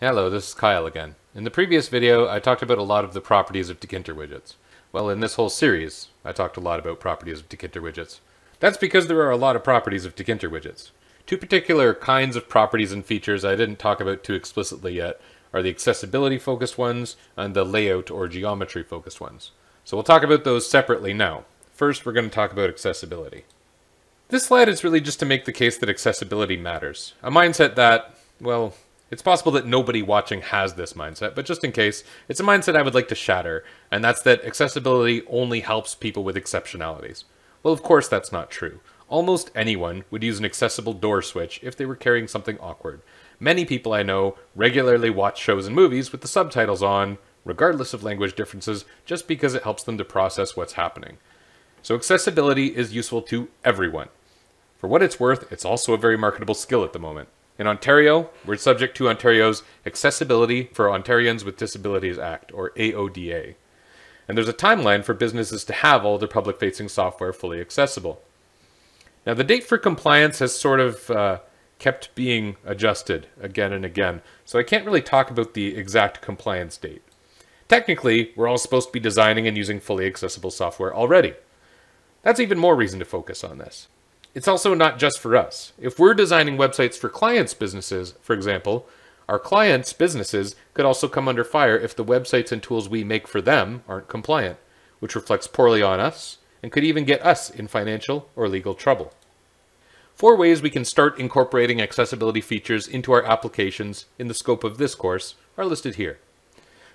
Hello, this is Kyle again. In the previous video, I talked about a lot of the properties of Tkinter widgets. Well, in this whole series, I talked a lot about properties of Tkinter widgets. That's because there are a lot of properties of Tkinter widgets. Two particular kinds of properties and features I didn't talk about too explicitly yet are the accessibility-focused ones and the layout or geometry-focused ones. So we'll talk about those separately now. First, we're going to talk about accessibility. This slide is really just to make the case that accessibility matters. A mindset that, well, it's possible that nobody watching has this mindset, but just in case, it's a mindset I would like to shatter, and that's that accessibility only helps people with exceptionalities. Well, of course that's not true. Almost anyone would use an accessible door switch if they were carrying something awkward. Many people I know regularly watch shows and movies with the subtitles on, regardless of language differences, just because it helps them to process what's happening. So accessibility is useful to everyone. For what it's worth, it's also a very marketable skill at the moment. In Ontario, we're subject to Ontario's Accessibility for Ontarians with Disabilities Act, or AODA. And there's a timeline for businesses to have all their public-facing software fully accessible. Now, the date for compliance has sort of uh, kept being adjusted again and again, so I can't really talk about the exact compliance date. Technically, we're all supposed to be designing and using fully accessible software already. That's even more reason to focus on this. It's also not just for us. If we're designing websites for clients' businesses, for example, our clients' businesses could also come under fire if the websites and tools we make for them aren't compliant, which reflects poorly on us and could even get us in financial or legal trouble. Four ways we can start incorporating accessibility features into our applications in the scope of this course are listed here.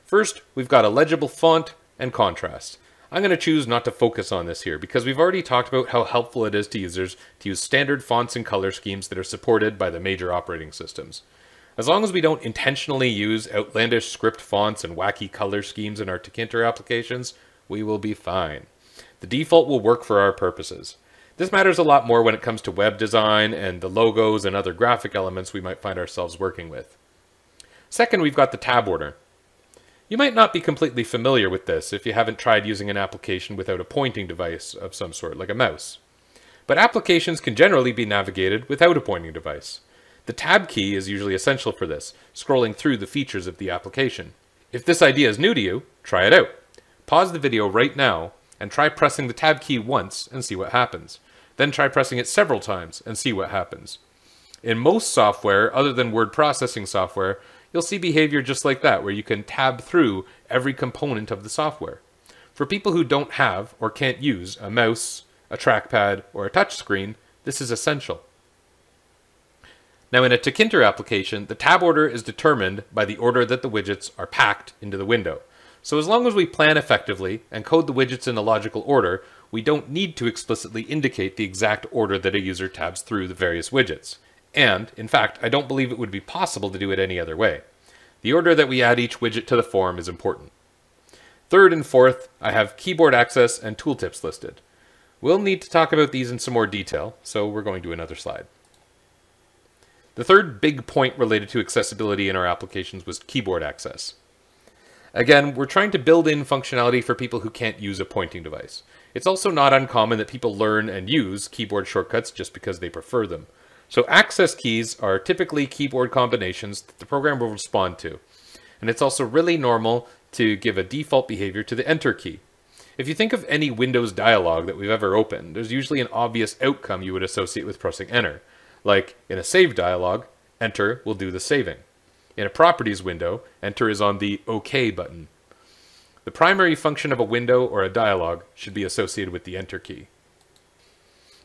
First, we've got a legible font and contrast. I'm going to choose not to focus on this here because we've already talked about how helpful it is to users to use standard fonts and color schemes that are supported by the major operating systems. As long as we don't intentionally use outlandish script fonts and wacky color schemes in our Tkinter applications, we will be fine. The default will work for our purposes. This matters a lot more when it comes to web design and the logos and other graphic elements we might find ourselves working with. Second, we've got the tab order. You might not be completely familiar with this if you haven't tried using an application without a pointing device of some sort, like a mouse. But applications can generally be navigated without a pointing device. The tab key is usually essential for this, scrolling through the features of the application. If this idea is new to you, try it out. Pause the video right now and try pressing the tab key once and see what happens. Then try pressing it several times and see what happens. In most software, other than word processing software, you'll see behavior just like that, where you can tab through every component of the software. For people who don't have or can't use a mouse, a trackpad, or a touchscreen, this is essential. Now in a Tkinter application, the tab order is determined by the order that the widgets are packed into the window. So as long as we plan effectively and code the widgets in a logical order, we don't need to explicitly indicate the exact order that a user tabs through the various widgets. And, in fact, I don't believe it would be possible to do it any other way. The order that we add each widget to the form is important. Third and fourth, I have keyboard access and tooltips listed. We'll need to talk about these in some more detail, so we're going to another slide. The third big point related to accessibility in our applications was keyboard access. Again, we're trying to build in functionality for people who can't use a pointing device. It's also not uncommon that people learn and use keyboard shortcuts just because they prefer them. So access keys are typically keyboard combinations that the program will respond to. And it's also really normal to give a default behavior to the enter key. If you think of any Windows dialog that we've ever opened, there's usually an obvious outcome you would associate with pressing enter. Like in a save dialog, enter will do the saving. In a properties window, enter is on the OK button. The primary function of a window or a dialog should be associated with the enter key.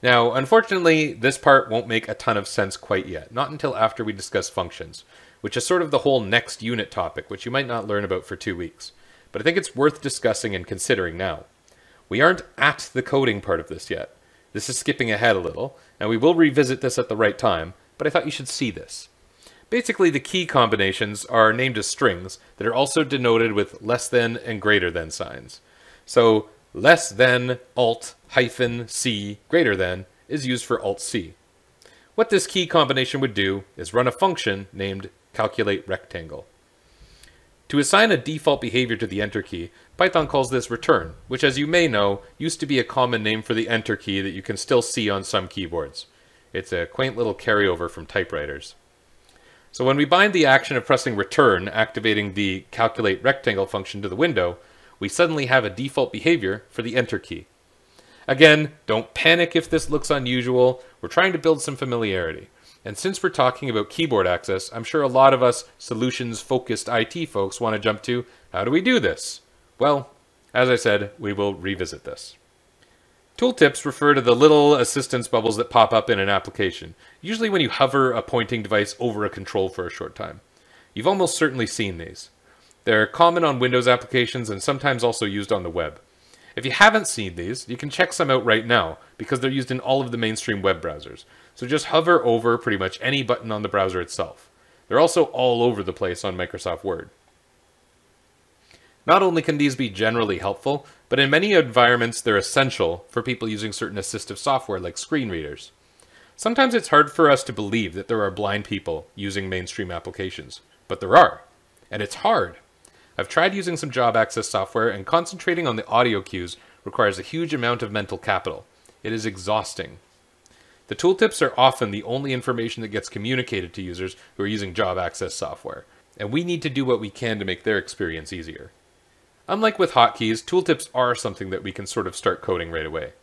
Now, unfortunately, this part won't make a ton of sense quite yet, not until after we discuss functions, which is sort of the whole next unit topic, which you might not learn about for two weeks. But I think it's worth discussing and considering now. We aren't at the coding part of this yet. This is skipping ahead a little, and we will revisit this at the right time, but I thought you should see this. Basically, the key combinations are named as strings that are also denoted with less than and greater than signs. So less than alt hyphen c greater than is used for alt c. What this key combination would do is run a function named calculate rectangle. To assign a default behavior to the enter key, Python calls this return, which as you may know, used to be a common name for the enter key that you can still see on some keyboards. It's a quaint little carryover from typewriters. So when we bind the action of pressing return, activating the calculate rectangle function to the window, we suddenly have a default behavior for the enter key. Again, don't panic if this looks unusual. We're trying to build some familiarity. And since we're talking about keyboard access, I'm sure a lot of us solutions-focused IT folks want to jump to, how do we do this? Well, as I said, we will revisit this. Tooltips refer to the little assistance bubbles that pop up in an application, usually when you hover a pointing device over a control for a short time. You've almost certainly seen these. They're common on Windows applications and sometimes also used on the web. If you haven't seen these, you can check some out right now because they're used in all of the mainstream web browsers. So just hover over pretty much any button on the browser itself. They're also all over the place on Microsoft Word. Not only can these be generally helpful, but in many environments they're essential for people using certain assistive software like screen readers. Sometimes it's hard for us to believe that there are blind people using mainstream applications, but there are, and it's hard. I've tried using some job access software and concentrating on the audio cues requires a huge amount of mental capital. It is exhausting. The tooltips are often the only information that gets communicated to users who are using job access software, and we need to do what we can to make their experience easier. Unlike with hotkeys, tooltips are something that we can sort of start coding right away.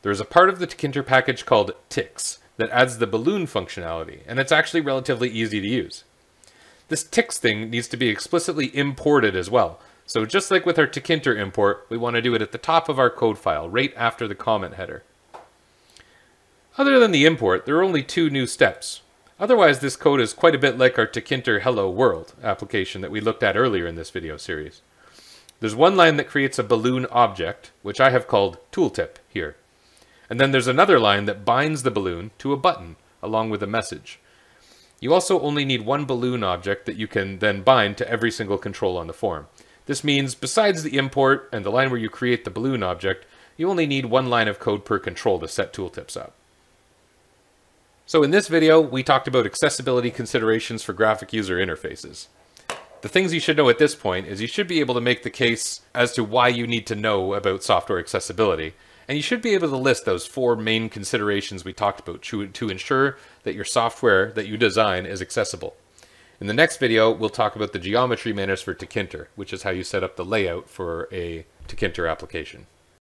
There is a part of the Tkinter package called Tix that adds the balloon functionality, and it's actually relatively easy to use. This Tix thing needs to be explicitly imported as well, so just like with our Tkinter import, we want to do it at the top of our code file, right after the comment header. Other than the import, there are only two new steps. Otherwise, this code is quite a bit like our Tkinter Hello World application that we looked at earlier in this video series. There's one line that creates a balloon object, which I have called tooltip here. And then there's another line that binds the balloon to a button, along with a message. You also only need one balloon object that you can then bind to every single control on the form. This means, besides the import and the line where you create the balloon object, you only need one line of code per control to set tooltips up. So in this video, we talked about accessibility considerations for graphic user interfaces. The things you should know at this point is you should be able to make the case as to why you need to know about software accessibility, and you should be able to list those four main considerations we talked about to, to ensure that your software that you design is accessible. In the next video, we'll talk about the geometry managers for Tkinter, which is how you set up the layout for a Tkinter application.